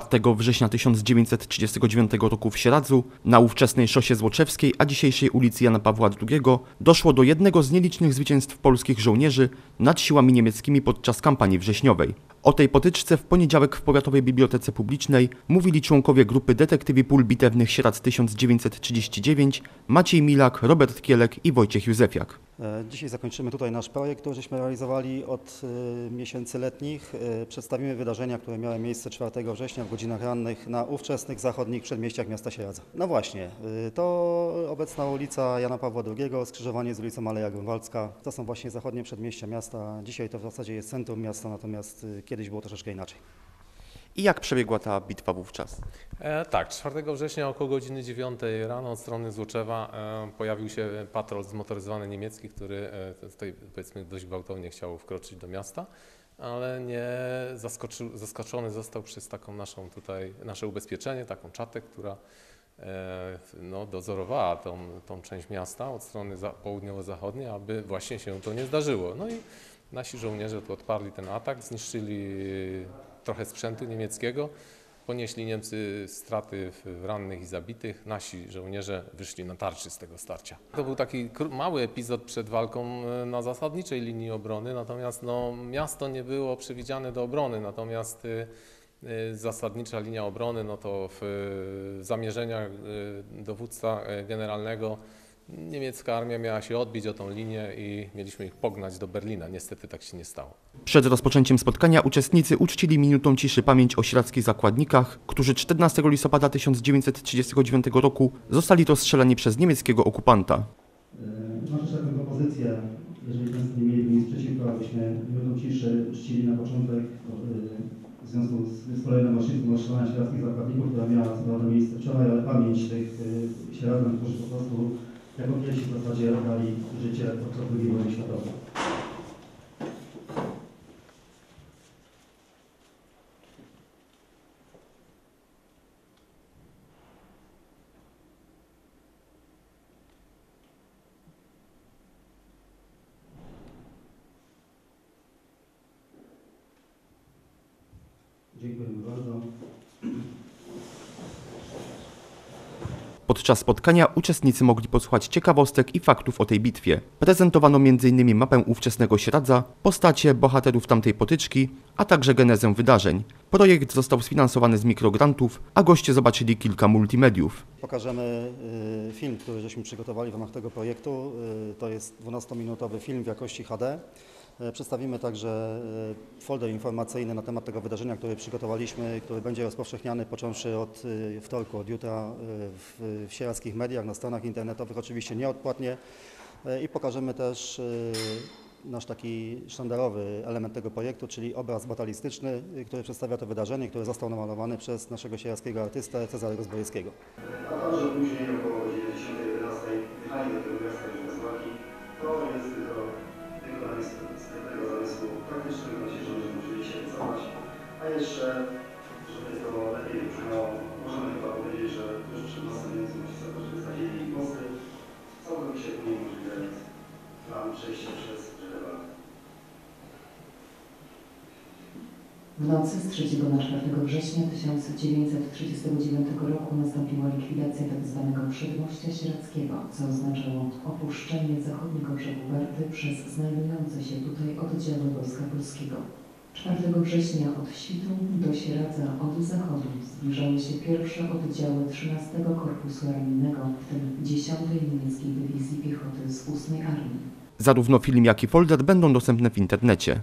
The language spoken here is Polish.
4 września 1939 roku w Sieradzu, na ówczesnej szosie Złoczewskiej, a dzisiejszej ulicy Jana Pawła II, doszło do jednego z nielicznych zwycięstw polskich żołnierzy nad siłami niemieckimi podczas kampanii wrześniowej. O tej potyczce w poniedziałek w Powiatowej Bibliotece Publicznej mówili członkowie grupy detektywi pól bitewnych Sieradz 1939 Maciej Milak, Robert Kielek i Wojciech Józefiak. E, Dzisiaj zakończymy tutaj nasz projekt, który żeśmy realizowali od e, miesięcy letnich. E, Przedstawimy wydarzenia, które miały miejsce 4 września w godzinach rannych na ówczesnych zachodnich przedmieściach miasta Sieradza. No właśnie, to obecna ulica Jana Pawła II, skrzyżowanie z ulicą Aleja Grunwaldzka. To są właśnie zachodnie przedmieścia miasta. Dzisiaj to w zasadzie jest centrum miasta, natomiast kiedyś było troszeczkę inaczej. I jak przebiegła ta bitwa wówczas? E, tak, 4 września około godziny 9 rano od strony Złoczewa e, pojawił się patrol zmotoryzowany niemiecki, który e, tutaj powiedzmy dość gwałtownie chciał wkroczyć do miasta, ale nie zaskoczył, zaskoczony został przez taką naszą tutaj, nasze ubezpieczenie, taką czatę, która e, no, dozorowała tą, tą część miasta od strony za, południowo-zachodniej, aby właśnie się to nie zdarzyło. No i nasi żołnierze tu odparli ten atak, zniszczyli trochę sprzętu niemieckiego. Ponieśli Niemcy straty w rannych i zabitych. Nasi żołnierze wyszli na tarczy z tego starcia. To był taki mały epizod przed walką e, na zasadniczej linii obrony, natomiast no, miasto nie było przewidziane do obrony, natomiast y, y, zasadnicza linia obrony, no to w zamierzeniach dowódca generalnego niemiecka armia miała się odbić o tą linię i mieliśmy ich pognać do Berlina. Niestety tak się nie stało. Przed rozpoczęciem spotkania uczestnicy uczcili minutą ciszy pamięć o sieradzkich zakładnikach, którzy 14 listopada 1939 roku zostali rozstrzelani przez niemieckiego okupanta. Masz jeszcze taką propozycję, jeżeli Państwo nie mieliby nic przeciwko, abyśmy minutą ciszy uczcili na początek y, w związku z, z kolejną rocznicą rozstrzelania sieradzkich zakładników, która miała co prawda miejsce wczoraj, ale pamięć tych y, sieradzan, którzy po prostu jako pierwsi w zasadzie oddali życie podczas II wojny światowej. Podczas spotkania uczestnicy mogli posłuchać ciekawostek i faktów o tej bitwie. Prezentowano m.in. mapę ówczesnego Sieradza, postacie bohaterów tamtej potyczki, a także genezę wydarzeń. Projekt został sfinansowany z mikrograntów, a goście zobaczyli kilka multimediów. Pokażemy y, film, który żeśmy przygotowali w ramach tego projektu. Y, To jest 12-minutowy film w jakości HD. Y, Przedstawimy także y, folder informacyjny na temat tego wydarzenia, który przygotowaliśmy, który będzie rozpowszechniany począwszy od y, wtorku, od jutra w, w mediach, na stronach internetowych, oczywiście nieodpłatnie. I pokażemy też nasz taki sztandarowy element tego projektu, czyli obraz batalistyczny, który przedstawia to wydarzenie, który został namalowany przez naszego sieradzkiego artystę Cezarego Zbrojewskiego. A to, że później około godziny 10-11 jechali do tego to jest tylko W nocy z 3 na 4 września 1939 roku nastąpiła likwidacja tzw. przedmościa sieradzkiego, co oznaczało opuszczenie zachodniego brzegu Berty przez znajdujące się tutaj oddziały Wojska Polskiego. 4 września od Świtu do Sieradza od zachodu zbliżały się pierwsze oddziały 13 Korpusu Armijnego, w tym 10 Niemieckiej Dywizji Piechoty z 8 Armii. Zarówno film, jak i folder będą dostępne w internecie.